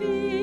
你。